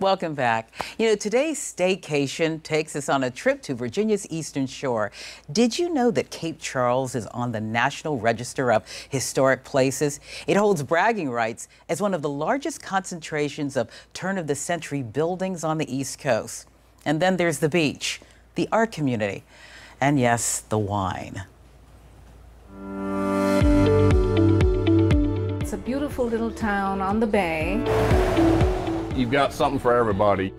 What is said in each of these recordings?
Welcome back. You know, today's staycation takes us on a trip to Virginia's Eastern Shore. Did you know that Cape Charles is on the National Register of Historic Places? It holds bragging rights as one of the largest concentrations of turn of the century buildings on the East Coast. And then there's the beach, the art community, and yes, the wine. It's a beautiful little town on the bay. You've got something for everybody.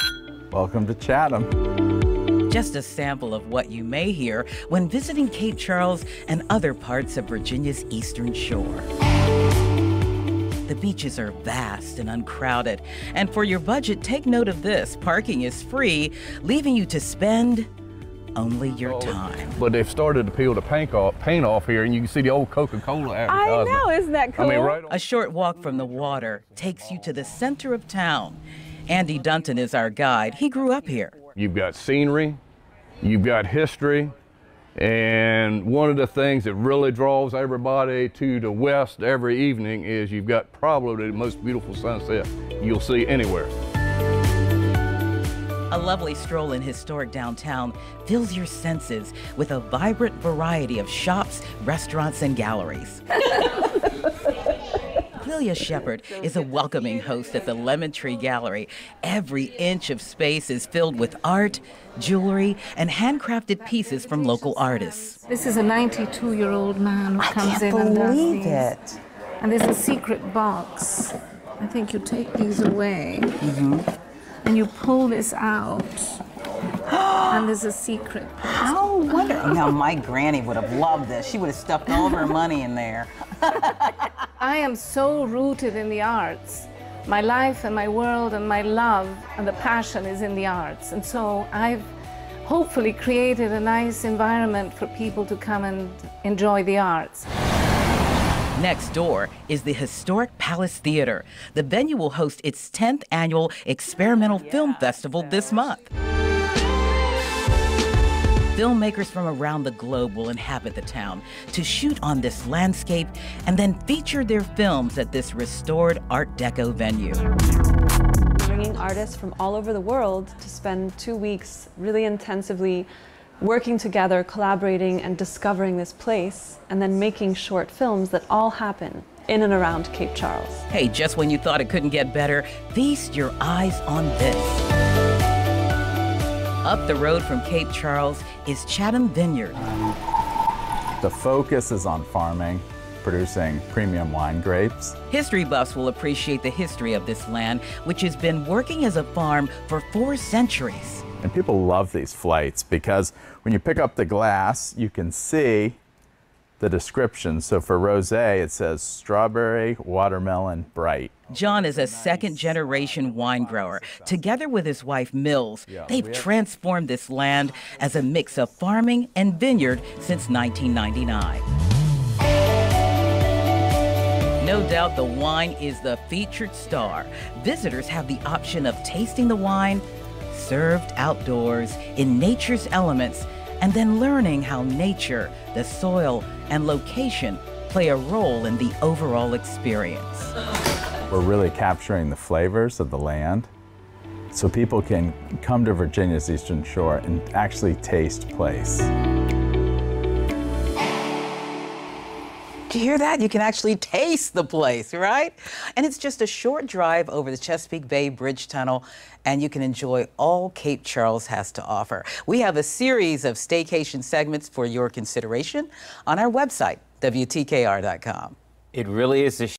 Welcome to Chatham. Just a sample of what you may hear when visiting Cape Charles and other parts of Virginia's eastern shore. The beaches are vast and uncrowded. And for your budget, take note of this parking is free, leaving you to spend only your Oh, time. But they've started to peel the paint off, paint off here, and you can see the old Coca-Cola I know, isn't that cool? I mean, right on. A short walk from the water takes you to the center of town. Andy Dunton is our guide. He grew up here. You've got scenery, you've got history, and one of the things that really draws everybody to the west every evening is you've got probably the most beautiful sunset you'll see anywhere. A lovely stroll in historic downtown fills your senses with a vibrant variety of shops, restaurants, and galleries. Clelia Shepard is a welcoming host at the Lemon Tree Gallery. Every inch of space is filled with art, jewelry, and handcrafted pieces from local artists. This is a 92 year old man who comes in and does these. And there's a secret box. I think you take these away and you pull this out. and there's a secret. How wonderful. Now, my granny would have loved this. She would have stuffed all of her money in there. I am so rooted in the arts. My life and my world and my love and the passion is in the arts. And so I've hopefully created a nice environment for people to come and enjoy the arts. Next door is the historic Palace Theater. The venue will host its 10th annual Experimental Film Festival this month. Filmmakers from around the globe will inhabit the town to shoot on this landscape and then feature their films at this restored Art Deco venue. bringing artists from all over the world to spend two weeks really intensively working together, collaborating, and discovering this place, and then making short films that all happen in and around Cape Charles. Hey, just when you thought it couldn't get better, feast your eyes on this. Up the road from Cape Charles is Chatham Vineyard. The focus is on farming, producing premium wine grapes. History buffs will appreciate the history of this land, which has been working as a farm for four centuries. And people love these flights because when you pick up the glass, you can see the description. So for rosé, it says strawberry, watermelon, bright. John is a second generation wine grower. Together with his wife Mills, they've transformed this land as a mix of farming and vineyard since 1999. No doubt the wine is the featured star. Visitors have the option of tasting the wine served outdoors in nature's elements and then learning how nature, the soil, and location play a role in the overall experience. We're really capturing the flavors of the land so people can come to Virginia's Eastern Shore and actually taste place. Do you hear that? You can actually taste the place, right? And it's just a short drive over the Chesapeake Bay Bridge Tunnel, and you can enjoy all Cape Charles has to offer. We have a series of staycation segments for your consideration on our website, WTKR.com. It really is a